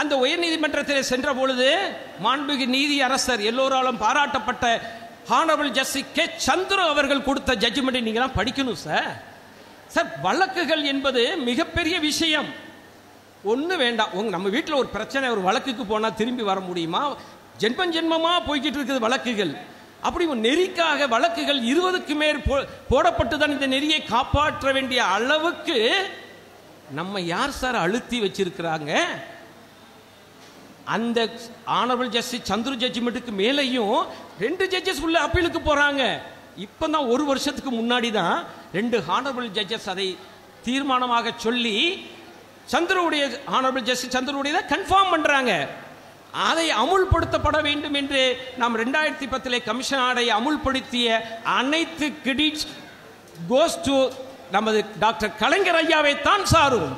அந்த உயர்நீதிமன்றத்திலே சென்ற பொழுது மாண்புமிகு நீதி அரசர் எல்லோராலும் பாராட்டப்பட்ட ஹானபிள் ஜஸ்டிஸ் கே சந்துரு அவர்கள் கொடுத்த ஜட்ஜ்மெண்ட்டை நீங்களாம் படிக்கணும் சார் சார் வழக்குகள் என்பது மிகப்பெரிய விஷயம். ஒன்று வேண்டாம். உங்க நம்ம வீட்டில் ஒரு பிரச்சனை ஒரு வழக்குக்கு போனால் திரும்பி வர முடியுமா? ஜென்மம் ஜென்மமாக போய்கிட்டு இருக்குது வழக்குகள். அப்படி நெறிக்காக வழக்குகள் இருபதுக்கு மேல் போ போடப்பட்டு தான் இந்த நெறியை காப்பாற்ற வேண்டிய அளவுக்கு நம்ம யார் சார் அழுத்தி வச்சிருக்கிறாங்க? அந்த ஆனரபிள் ஜஸ்டிஸ் சந்துரு ஜட்ஜ்மெண்ட்டுக்கு மேலேயும் ரெண்டு ஜட்ஜஸ் உள்ள அப்பீலுக்கு போகிறாங்க இப்போ தான் ஒரு வருஷத்துக்கு முன்னாடி தான் ரெண்டு ஹானரபிள் ஜட்ஜஸ் அதை தீர்மானமாக சொல்லி சந்துருவுடைய ஹானரபிள் ஜஸ்டிஸ் சந்துருவுடைய கன்ஃபார்ம் பண்ணுறாங்க அதை அமுல்படுத்தப்பட வேண்டும் என்று நாம் ரெண்டாயிரத்தி பத்திலே கமிஷன் ஆடை அமுல்படுத்திய அனைத்து கிரெடிட்ஸ் கோஸ் டு நமது டாக்டர் கலைஞர் ஐயாவை தான் சாரும்.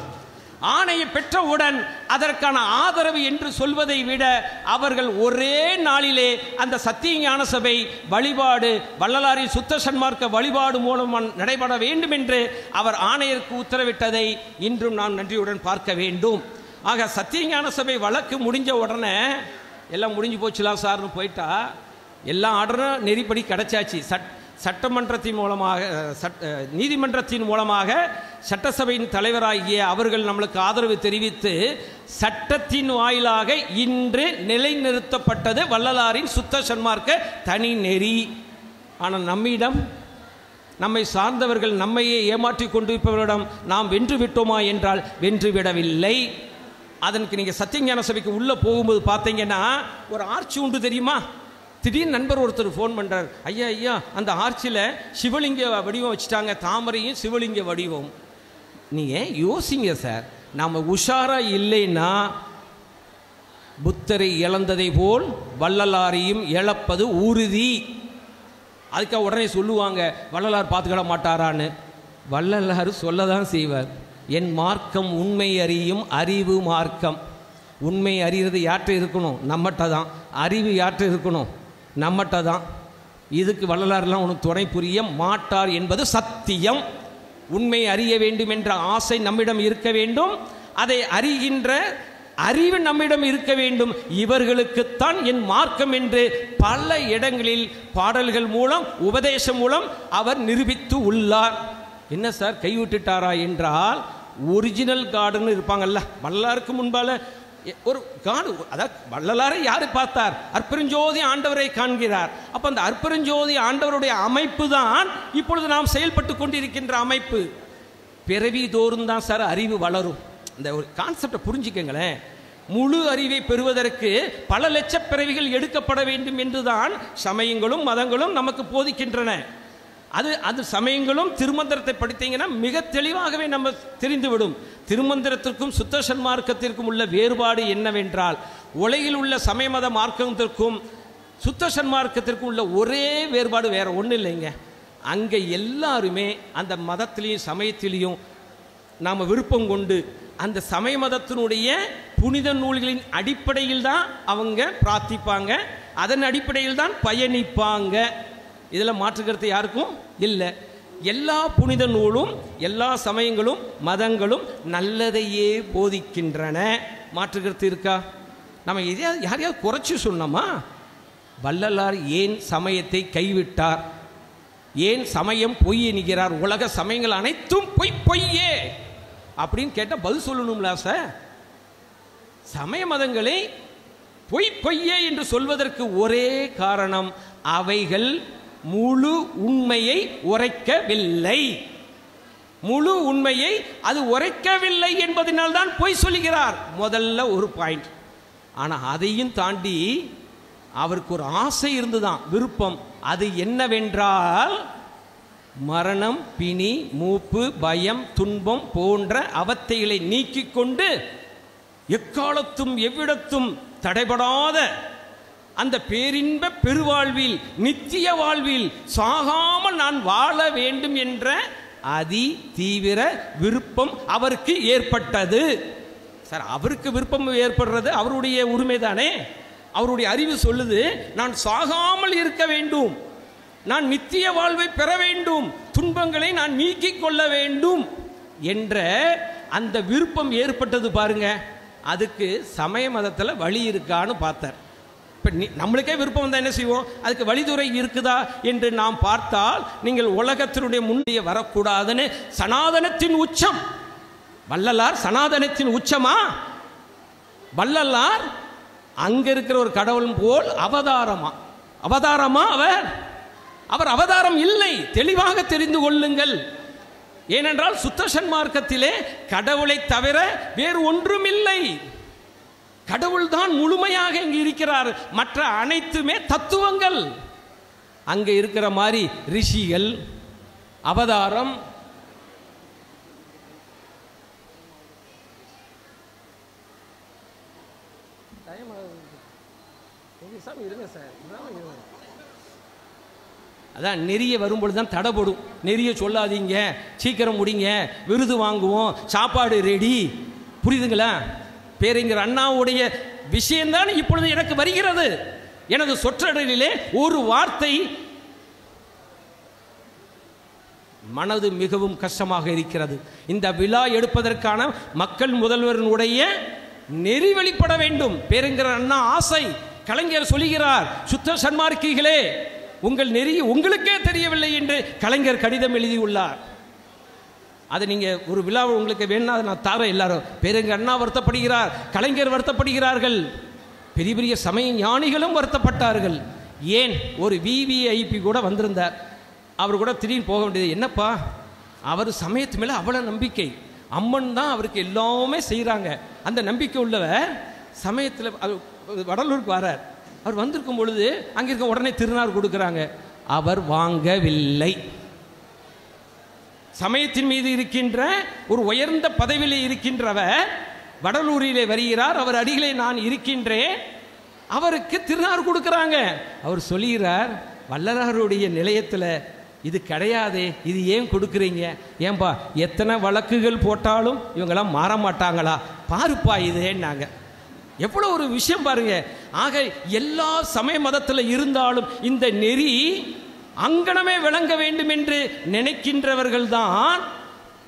ஆணையை பெற்றவுடன் அதற்கான ஆதரவு என்று சொல்வதை விட அவர்கள் ஒரே நாளிலே அந்த சத்திய ஞான சபை வழிபாடு வள்ளலாரின் சுத்த சன்மார்க்க வழிபாடு மூலம் நடைபெற வேண்டும் என்று அவர் ஆணையருக்கு உத்தரவிட்டதை இன்றும் நாம் நன்றியுடன் பார்க்க வேண்டும். ஆக சத்திய ஞான சபை வழக்கு முடிஞ்ச உடனே எல்லாம் முடிஞ்சு போச்சுலாம் சார்னு போயிட்டா எல்லா ஆர்டரும் நெறிப்படி கிடைச்சாச்சு. சட் சட்டமன்றத்தின் மூலமாக சட் நீதிமன்றத்தின் மூலமாக சட்டசபையின் தலைவராகிய அவர்கள் நம்மளுக்கு ஆதரவு தெரிவித்து சட்டத்தின் வாயிலாக இன்று நிலைநிறுத்தப்பட்டது வள்ளலாரின் சுத்த சன்மார்க்க தனி நெறி. ஆனால் நம்மிடம் நம்மை சார்ந்தவர்கள் நம்மையே ஏமாற்றி கொண்டிருப்பவர்களிடம் நாம் வென்று விட்டோமா என்றால் வென்று விடவில்லை. அதற்கு நீங்கள் சத்தியஞான சபைக்கு உள்ளே போகும்போது பார்த்தீங்கன்னா ஒரு ஆர்ச்சி உண்டு தெரியுமா? திடீர்னு நண்பர் ஒருத்தர் ஃபோன் பண்ணுறார் ஐயா ஐயா அந்த ஆர்ச்சியில் சிவலிங்க வடிவம் வச்சுட்டாங்க. தாமரையும் சிவலிங்க வடிவம். நீங்கள் யோசிங்க சார்? நாம் உஷாராக இல்லைன்னா புத்தரை இழந்ததை போல் வள்ளலாரையும் இழப்பது உறுதி. அதுக்காக உடனே சொல்லுவாங்க வள்ளலார் பார்த்துக்கிட மாட்டாரான்னு. வள்ளலார் சொல்ல தான் செய்வார். என் மார்க்கம் உண்மை அறியும் அறிவு மார்க்கம். உண்மை அறிகிறது யாற்ற இருக்கணும்? நம்மகிட்ட தான் அறிவு யாற்று இருக்கணும்? நம்மகிட்ட தான் இதுக்கு வள்ளலாறுலாம் உனக்கு துணை புரிய மாட்டார் என்பது சத்தியம். உண்மை அறிய வேண்டும் என்ற ஆசை நம்மிடம் இருக்க வேண்டும். அதை அறிகின்ற அறிவு நம்மிடம் இருக்க வேண்டும். இவர்களுக்குத்தான் என் மார்க்கம் என்று பல இடங்களில் பாடல்கள் மூலம் உபதேசம் மூலம் அவர் நிரூபித்து உள்ளார். என்ன சார் கைவிட்டுட்டாரா என்றால் ஒரிஜினல் காடுன்னு இருப்பாங்கல்ல வல்லாருக்கு முன்பால ஒரு காடு அதாவது வள்ளலாரை யார் பார்த்தார்? அற்பெருஞ்சோதி ஆண்டவரை காண்கிறார். அப்போ அந்த அற்பெருஞ்சோதி ஆண்டவருடைய அமைப்பு தான் இப்பொழுது நாம் செயல்பட்டு கொண்டிருக்கின்ற அமைப்பு. பிறவி தோறும் தான் சார் அறிவு வளரும். இந்த ஒரு கான்செப்டை புரிஞ்சுக்கங்களேன். முழு அறிவை பெறுவதற்கு பல லட்ச பிறவிகள் எடுக்கப்பட வேண்டும் என்றுதான் சமயங்களும் மதங்களும் நமக்கு போதிக்கின்றன. அது அது சமயங்களும் திருமந்திரத்தை படித்தீங்கன்னா மிக தெளிவாகவே நம்ம தெரிந்துவிடும். திருமந்திரத்திற்கும் சுத்த சன்மார்க்கத்திற்கும் உள்ள வேறுபாடு என்னவென்றால் உலகில் உள்ள சமய மத மார்க்கத்திற்கும் சுத்த சன்மார்க்கத்திற்கும் உள்ள ஒரே வேறுபாடு வேற ஒன்றும் இல்லைங்க. அங்கே எல்லாருமே அந்த மதத்திலையும் சமயத்திலையும் நாம் விருப்பம் கொண்டு அந்த சமய மதத்தினுடைய புனித நூல்களின் அடிப்படையில் தான் அவங்க பிரார்த்திப்பாங்க. அதன் அடிப்படையில் தான் பயணிப்பாங்க. இதில் மாற்றுக்கிறது யாருக்கும் இல்லை. எல்லா புனித நூலும் எல்லா சமயங்களும் மதங்களும் நல்லதையே போதிக்கின்றன. மாற்றுக்கிறது இருக்கா? நம்ம எதையாவது யாரையாவது குறைச்சி சொன்னோமா வள்ளலார் ஏன் சமயத்தை கைவிட்டார்? ஏன் சமயம் பொய் என்கிறார்? உலக சமயங்கள் அனைத்தும் பொய் பொய்யே! அப்படின்னு கேட்டால் பதில் சொல்லணும்ல சார் சமய மதங்களை பொய் பொய்யே என்று சொல்வதற்கு ஒரே காரணம் அவைகள் முழு உண்மையை உரைக்கவில்லை. முழு உண்மையை அது உரைக்கவில்லை என்பதனால் தான் பொய் சொல்லுகிறார். முதல்ல ஒரு பாயிண்ட் ஆனால் அதையும் தாண்டி அவருக்கு ஒரு ஆசை இருந்துதான் விருப்பம். அது என்னவென்றால் மரணம் பிணி மூப்பு பயம் துன்பம் போன்ற அவத்தைகளை நீக்கிக் கொண்டு எக்காலத்தும் எவ்விடத்தும் தடைபடாத அந்த பேரின்ப பெருவாழ்வில் நித்திய வாழ்வில் சாகாமல் நான் வாழ வேண்டும் என்ற அதி தீவிர விருப்பம் அவருக்கு ஏற்பட்டது. சார் அவருக்கு விருப்பம் ஏற்படுறது அவருடைய உரிமை தானே அவருடைய அறிவு சொல்லுது நான் சாகாமல் இருக்க வேண்டும். நான் நித்திய வாழ்வை பெற வேண்டும். துன்பங்களை நான் நீக்கிக் கொள்ள வேண்டும் என்ற அந்த விருப்பம் ஏற்பட்டது பாருங்க. அதுக்கு சமய மதத்தில் வழி இருக்கான்னு பார்த்தார். இப்போ நீ நம்மளுக்கே விருப்பம் வந்தால் என்ன செய்வோம்? அதுக்கு வழிதுறை இருக்குதா என்று நாம் பார்த்தால் நீங்கள் உலகத்தினுடைய முன்னே வரக்கூடாதுன்னு சனாதனத்தின் உச்சம். வள்ளலார் சனாதனத்தின் உச்சமா? வள்ளலார் அங்கே இருக்கிற ஒரு கடவுள் போல் அவதாரமா. அவதாரமா அவர்? அவர் அவதாரம் இல்லை. தெளிவாக தெரிந்து கொள்ளுங்கள். ஏனென்றால் சுத்த சன்மார்க்கத்திலே கடவுளை தவிர வேறு ஒன்றும் இல்லை கடவுள் தான் முழுமையாக இங்கு இருக்கிறார். மற்ற அனைத்துமே தத்துவங்கள். அங்கே இருக்கிற மாதிரி ரிஷிகள் அவதாரம் அதான் நெறிய வரும்பொழுது தான் தடைப்படும் நெறிய சொல்லாதீங்க. சீக்கிரம் முடிங்க. விருது வாங்குவோம். சாப்பாடு ரெடி புரியுதுங்களா? பேரறிஞர் அண்ணாவுடைய விஷயம்தான் இப்பொழுது எனக்கு வருகிறது. எனது சொற்றடலிலே ஒரு வார்த்தை மனது மிகவும் கஷ்டமாக இருக்கிறது. இந்த விழா எடுப்பதற்கான மக்கள் முதல்வரினுடைய நெறி வெளிப்பட வேண்டும். பேருங்கிற அண்ணா ஆசை கலைஞர் சொல்லுகிறார் சுத்த சன்மார்க்கிகளே உங்கள் நெறி உங்களுக்கே தெரியவில்லை என்று கலைஞர் கடிதம் எழுதியுள்ளார். அது நீங்கள் ஒரு விழா உங்களுக்கு வேணும்னா அதை நான் தாரேன் எல்லாரும். பெருங்க அண்ணா வருத்தப்படுகிறார் கலைஞர் வருத்தப்படுகிறார்கள். பெரிய பெரிய சமய ஞானிகளும் வருத்தப்பட்டார்கள். ஏன்? ஒரு விவிஐபி கூட வந்திருந்தார். அவர் கூட திடீர்னு போக வேண்டியது. என்னப்பா? அவர் சமயத்து மேலே அவ்வளோ நம்பிக்கை. அம்மன் தான் அவருக்கு எல்லாமே செய்கிறாங்க அந்த நம்பிக்கை உள்ளவர் சமயத்தில் வடலூருக்கு வரார். அவர் வந்திருக்கும் பொழுது அங்கே இருக்க உடனே திருநாள் கொடுக்குறாங்க. அவர் வாங்கவில்லை. சமயத்தின் மீது இருக்கின்ற ஒரு உயர்ந்த பதவியிலே இருக்கின்றவர் வடலூரிலே வருகிறார் அவர் அடியிலே நான் இருக்கின்றேன். அவருக்கு திருநார் கொடுக்குறாங்க. அவர் சொல்லுகிறார் வல்லராருடைய நிலையத்தில் இது கிடையாதே இது ஏன் கொடுக்குறீங்க? ஏன்பா எத்தனை வழக்குகள் போட்டாலும் இவங்கெல்லாம் மாற மாட்டாங்களா? பாருப்பா இதுன்னாங்க எவ்வளோ ஒரு விஷயம் பாருங்க. ஆக எல்லா சமய மதத்தில் இருந்தாலும் இந்த நெறி அங்கனமே விளங்க வேண்டும் என்று நினைக்கின்றவர்கள்தான்.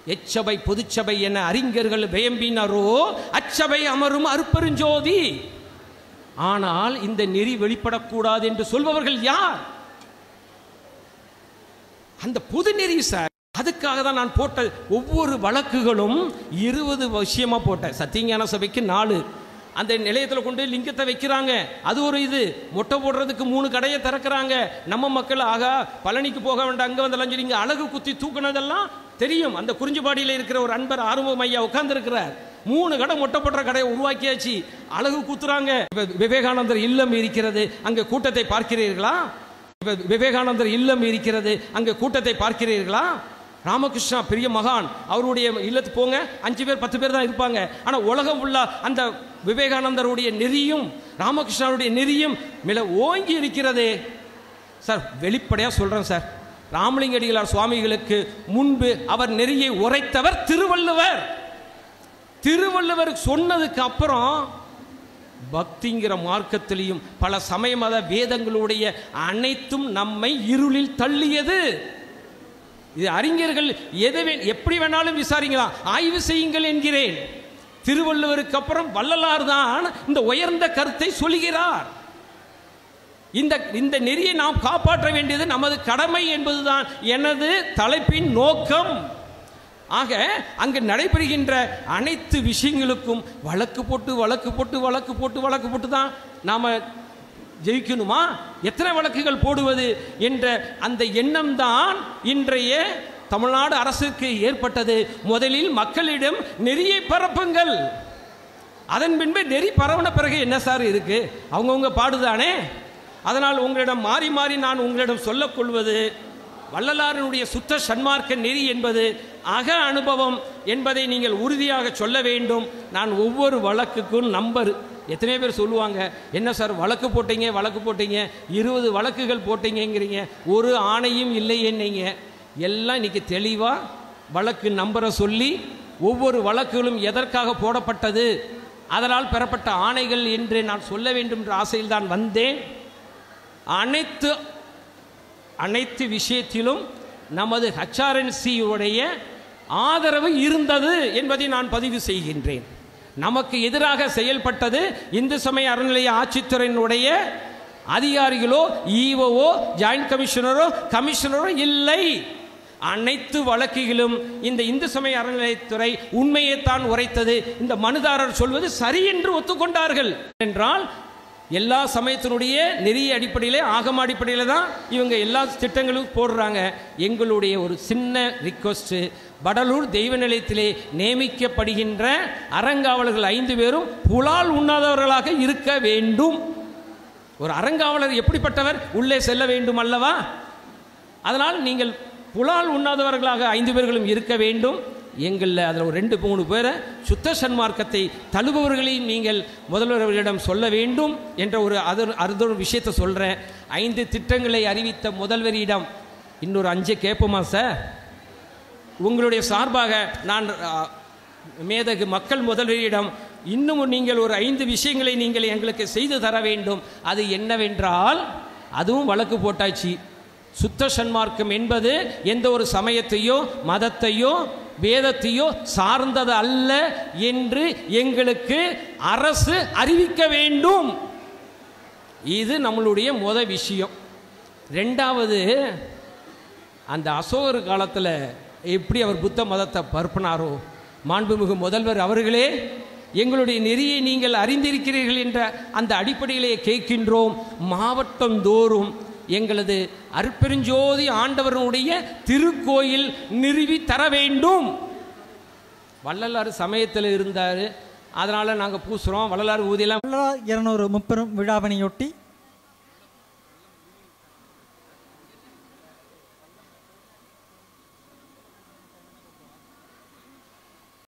எச்சபை பொதுச்சபை என அறிஞர்கள் வேம்பினரோ அச்சபை அமரும் அருப்பெருஞ்சோதி. ஆனால் இந்த நெறி வெளிப்படக்கூடாது என்று சொல்பவர்கள் யார்? அந்த பொது நெறி சார் அதுக்காக தான் நான் போட்ட ஒவ்வொரு வழக்குகளும் இருபது விஷயமா போட்டேன். சத்தியஞான சபைக்கு நாலு. அந்த நிலையத்தில் கொண்டு லிங்கத்தை வைக்கிறாங்க. அது ஒரு இது. மொட்டை போடுறதுக்கு மூணு கடையை திறக்கிறாங்க. நம்ம மக்கள் ஆகா பழனிக்கு போக வேண்டாம் அங்கே வந்தெல்லாம் சொல்லி இங்கே அழகு குத்தி தூக்குனதெல்லாம் தெரியும். அந்த குறிஞ்சிப்பாடியில் இருக்கிற ஒரு அன்பர் ஆறுமுகம் ஐயா உட்கார்ந்துருக்கிறார். மூணு கடை மொட்டை போடுற கடையை உருவாக்கியாச்சு. அழகு குத்துறாங்க. விவேகானந்தர் இல்லம் இருக்கிறது. அங்கே கூட்டத்தை பார்க்கிறீர்களா? விவேகானந்தர் இல்லம் இருக்கிறது. அங்கே கூட்டத்தை பார்க்கிறீர்களா? ராமகிருஷ்ணா பெரிய மகான். அவருடைய இல்லத்து போங்க. அஞ்சு பேர் பத்து பேர் தான் இருப்பாங்க. ஆனால் உலகம் உள்ள அந்த விவேகானந்தருடைய நெறியும் ராமகிருஷ்ணனுடைய நெறியும் மில ஓங்கி இருக்கிறதே. சார் வெளிப்படையாக சொல்கிறேன் சார். ராமலிங்கடிகளார் சுவாமிகளுக்கு முன்பு அவர் நெறியை உரைத்தவர் திருவள்ளுவர். திருவள்ளுவர் சொன்னதுக்கு அப்புறம் பக்திங்கிற மார்க்கத்திலையும் பல சமய மத வேதங்களுடைய அனைத்தும் நம்மை இருளில் தள்ளியது. இது அறிஞர்கள் எதை எப்படி வேணாலும் விசாரிக்கலாம். ஆய்வு செய்யுங்கள் என்கிறேன். திருவள்ளுவருக்கு அப்புறம் வள்ளலார் தான் இந்த உயர்ந்த கருத்தை சொல்கிறார். இந்த இந்த நெறியை நாம் காப்பாற்ற வேண்டியது நமது கடமை என்பதுதான். எனது தலைப்பின் நோக்கம். ஆக அங்கு நடைபெறுகின்ற அனைத்து விஷயங்களுக்கும் வழக்கு போட்டு வழக்கு போட்டு வழக்கு போட்டு வழக்கு போட்டு தான் நாம் ஜெயிக்கணுமா? எத்தனை வழக்குகள் போடுவது என்ற அந்த எண்ணம் தான் இன்றைய தமிழ்நாடு அரசுக்கு ஏற்பட்டது. முதலில் மக்களிடம் நெறியை பரப்புங்கள். அதன் பின்பு நெறி பரவன பிறகு என்ன சார் இருக்கு? அவங்கவுங்க பாடுதானே? அதனால் உங்களிடம் மாறி மாறி நான் உங்களிடம் சொல்லக்கொள்வது வள்ளலாரனுடைய வள்ளலாரினுடைய சுத்த சன்மார்க்க நெறி என்பது அக அனுபவம் என்பதை நீங்கள் உறுதியாக சொல்ல வேண்டும். நான் ஒவ்வொரு வழக்குக்கும் நம்பர். எத்தனை பேர் சொல்லுவாங்க என்ன சார் வழக்கு போட்டீங்க வழக்கு போட்டீங்க இருபது வழக்குகள் போட்டீங்கங்கிறீங்க ஒரு ஆணையும் இல்லை என்னீங்க எல்லாம் இன்னைக்கு தெளிவாக வழக்கு நம்பரை சொல்லி ஒவ்வொரு வழக்குகளும் எதற்காக போடப்பட்டது அதனால் பெறப்பட்ட ஆணைகள் என்று நான் சொல்ல வேண்டும் என்ற ஆசையில் தான் வந்தேன். அனைத்து அனைத்து விஷயத்திலும் நமது ஹச்ஆர்என்சியுடைய ஆதரவு இருந்தது என்பதை நான் பதிவு செய்கின்றேன். நமக்கு எதிராக செயல்பட்டது இந்து சமய அறநிலைய ஆட்சித்துறையினுடைய அதிகாரிகளோ ஈஓஓ ஜாயிண்ட் கமிஷனரோ கமிஷனரோ இல்லை. அனைத்து வழக்குகளும் இந்த இந்து சமய அறநிலையத்துறை உண்மையைத்தான் உரைத்தது. இந்த மனுதாரர் சொல்வது சரி என்று ஒத்துக்கொண்டார்கள். என்றால் எல்லா சமயத்தினுடைய நெறிய அடிப்படையில் ஆகம அடிப்படையில் தான் இவங்க எல்லா திட்டங்களும் போடுறாங்க. எங்களுடைய ஒரு சின்ன ரிக்வஸ்ட்டு வடலூர் தெய்வ நிலையத்திலே நியமிக்கப்படுகின்ற அறங்காவலர்கள் ஐந்து பேரும் புலால் உண்ணாதவர்களாக இருக்க வேண்டும். ஒரு அறங்காவலர் எப்படிப்பட்டவர்? உள்ளே செல்ல வேண்டும் அல்லவா? அதனால் நீங்கள் புலால் உண்ணாதவர்களாக ஐந்து பேர்களும் இருக்க வேண்டும். எங்களில் அதில் ஒரு ரெண்டு மூணு பேரை சுத்த சன்மார்க்கத்தை தழுபவர்களையும் நீங்கள் முதல்வர்களிடம் சொல்ல வேண்டும் என்ற ஒரு அது அறுதொரு விஷயத்தை சொல்கிறேன் ஐந்து திட்டங்களை அறிவித்த முதல்வரிடம் இன்னொரு அஞ்சு கேட்போமா சார்? உங்களுடைய சார்பாக நான் மேதகு மக்கள் முதல்வரிடம் இன்னும் நீங்கள் ஒரு ஐந்து விஷயங்களை நீங்கள் எங்களுக்கு செய்து தர வேண்டும். அது என்னவென்றால் அதுவும் வழக்கு போட்டாச்சு. சுத்த சன்மார்க்கம் என்பது எந்த ஒரு சமயத்தையோ மதத்தையோ வேதத்தையோ சார்ந்தது அல்ல என்று எங்களுக்கு அரசு அறிவிக்க வேண்டும். இது நம்மளுடைய முத விஷயம். ரெண்டாவது அந்த அசோகர் காலத்தில் எப்படி அவர் புத்த மதத்தை பரப்பினாரோ மாண்புமிகு முதல்வர் அவர்களே எங்களுடைய நெறியை நீங்கள் அறிந்திருக்கிறீர்கள் என்ற அந்த அடிப்படையிலே கேட்கின்றோம். மாவட்டம் தோறும் எங்களது அற்பெருஞ்சோதி ஆண்டவருடைய திருக்கோயில் நிறுவி தர வேண்டும். வள்ளலார் சமயத்தில் இருந்தார். அதனால் நாங்கள் பூசுகிறோம் வள்ளலார் ஊதியெல்லாம் இரநூறு இருநூறு முப்பெரும் விழாவினையொட்டி